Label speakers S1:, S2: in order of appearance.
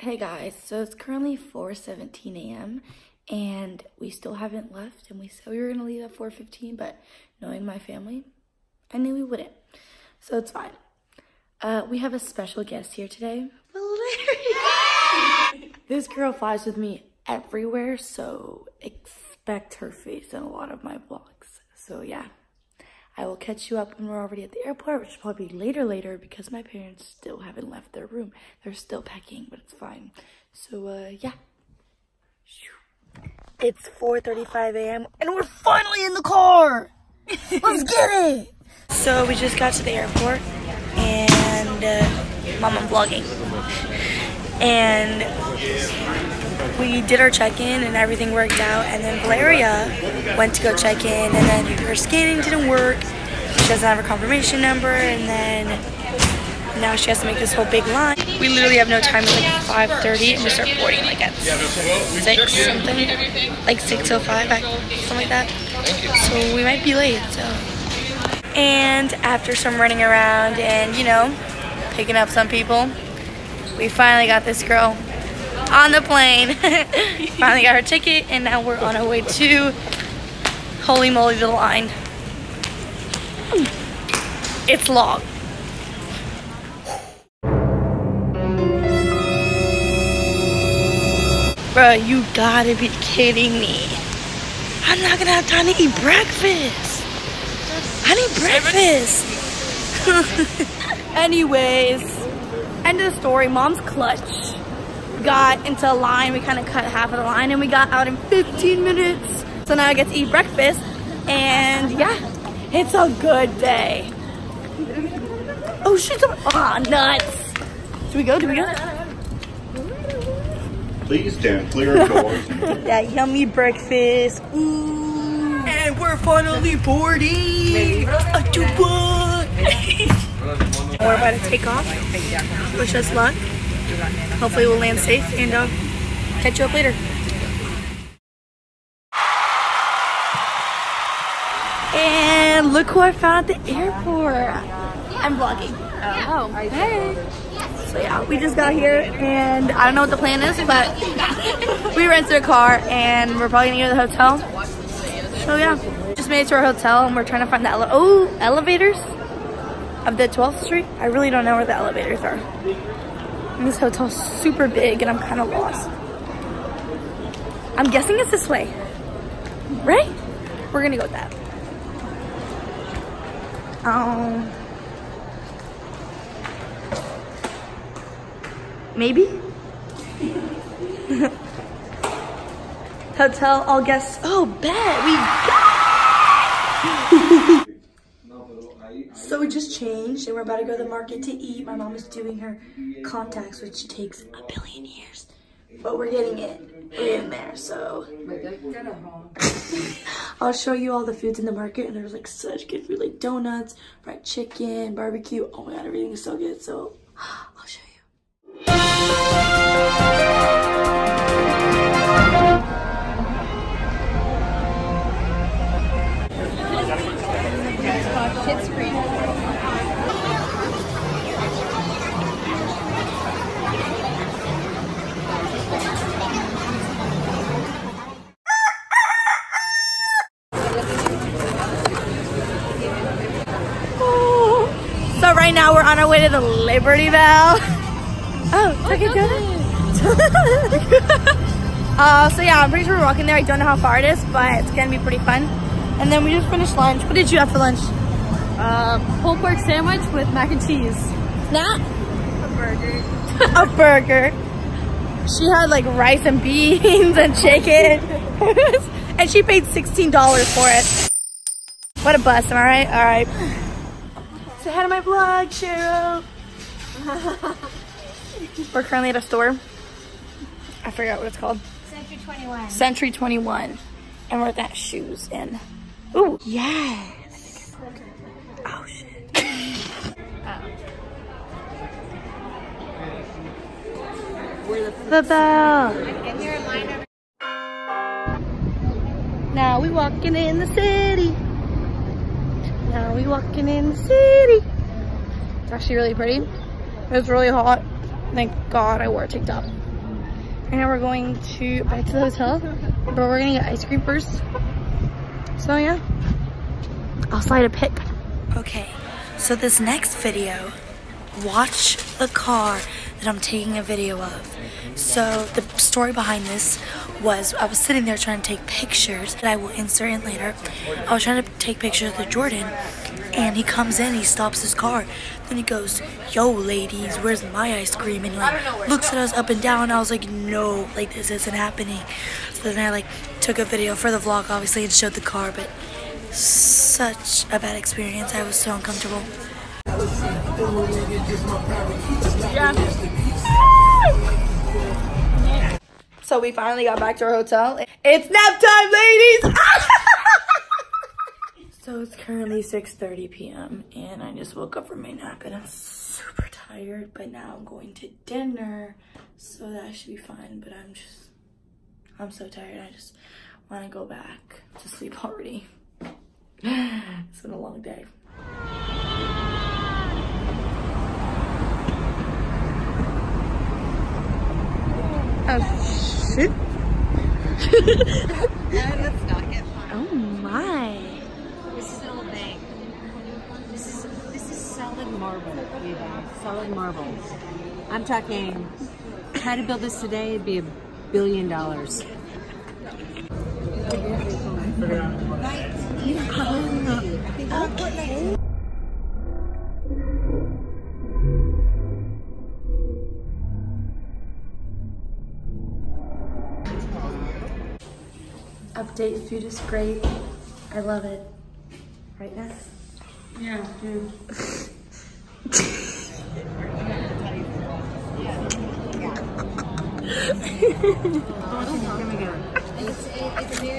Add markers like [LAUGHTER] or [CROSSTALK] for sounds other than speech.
S1: Hey guys, so it's currently 4:17 a.m. and we still haven't left and we said we were going to leave at 4:15, but knowing my family, I knew we wouldn't. So it's fine. Uh, we have a special guest here today. Valeria! [LAUGHS] this girl flies with me everywhere, so expect her face in a lot of my vlogs. So yeah. I will catch you up when we're already at the airport, which will probably be later later because my parents still haven't left their room. They're still packing, but it's fine. So, uh, yeah. It's 4.35 a.m. and we're finally in the car! [LAUGHS] Let's get it! So we just got to the airport and, uh, mom, I'm vlogging. And we did our check-in and everything worked out and then Valeria went to go check in and then her scanning didn't work she doesn't have her confirmation number and then now she has to make this whole big line we literally have no time it's like 5:30 and we start boarding like at 6 something like 6:05 something like that so we might be late so and after some running around and you know picking up some people we finally got this girl on the plane. [LAUGHS] Finally got her ticket, and now we're on our way to Holy Moly the line. It's long. Bro, you gotta be kidding me. I'm not gonna have time to eat breakfast. I need breakfast. [LAUGHS] Anyways, end of the story. Mom's clutch got into a line. We kind of cut half of the line and we got out in 15 minutes. So now I get to eat breakfast and yeah, it's a good day. Oh shit, oh nuts. Do we go, do we go?
S2: Please stand clear of doors. [LAUGHS]
S1: that yummy breakfast. Ooh. And we're finally boarding. A what? we're about to take off. Wish us luck. Hopefully we'll land safe and uh, catch you up later. And look who I found at the airport. I'm vlogging.
S3: Oh, oh hey.
S1: So yeah, we just got here and I don't know what the plan is, but we rented a car and we're probably gonna go to the hotel. So yeah, just made it to our hotel and we're trying to find the ele oh elevators of the 12th Street. I really don't know where the elevators are. And this hotel's super big and I'm kind of lost. I'm guessing it's this way, right? We're gonna go with that. Um, maybe? [LAUGHS] Hotel, all guests. Oh, bet we [LAUGHS] so we just changed and we're about to go to the market to eat. My mom is doing her contacts, which takes a billion years. But we're getting it. We're in there, so. [LAUGHS] I'll show you all the foods in the market and there's like such good food, like donuts, fried chicken, barbecue. Oh my god, everything is so good. So [GASPS] I'll show you. Now we're on our way to the Liberty Bell. [LAUGHS] Oh, Dunkin' Donuts. [LAUGHS] uh, so yeah, I'm pretty sure we're walking there. I don't know how far it is, but it's gonna be pretty fun. And then we just finished lunch. What did you have for lunch?
S3: Uh, pulled pork sandwich with mac and cheese.
S1: Not
S3: a burger.
S1: a burger. She had like rice and beans and chicken. [LAUGHS] and she paid $16 for it. What a bust, am I right? All right. Say hi to my vlog, Cheryl. [LAUGHS] We're currently at a store. I forgot what it's called.
S3: Century 21.
S1: Century 21. And we're at that shoes in. ooh, yes. Oh shit. the bell. Now we walking in the city. Now we walking in the city. It's actually really pretty. It was really hot. Thank God I wore a tank top. Right now we're going to back to the hotel, but we're gonna get ice cream first. So yeah, I'll slide a pic. Okay, so this next video, watch the car that I'm taking a video of. So the story behind this was I was sitting there trying to take pictures that I will insert in later. I was trying to take pictures of the Jordan and he comes in, he stops his car. Then he goes, yo ladies, where's my ice cream? And he like looks at us up and down. I was like, no, like this isn't happening. So then I like took a video for the vlog obviously and showed the car, but such a bad experience. I was so uncomfortable. So we finally got back to our hotel. It's nap time, ladies! [LAUGHS] so it's currently 6.30 p.m. and I just woke up from my nap and I'm super tired, but now I'm going to dinner, so that should be fine, but I'm just, I'm so tired. I just want to go back to sleep already. [SIGHS] it's been a long day. Oh shit.
S4: Let's [LAUGHS] not get
S1: Oh my.
S4: This is an old bank. This is this is solid marble, Eva. Solid marble. I'm talking. Try to build this today, it'd be a billion dollars.
S1: Update food is great. I love it. Right now?
S4: Yeah, dude. [LAUGHS] It's, it's very, I think,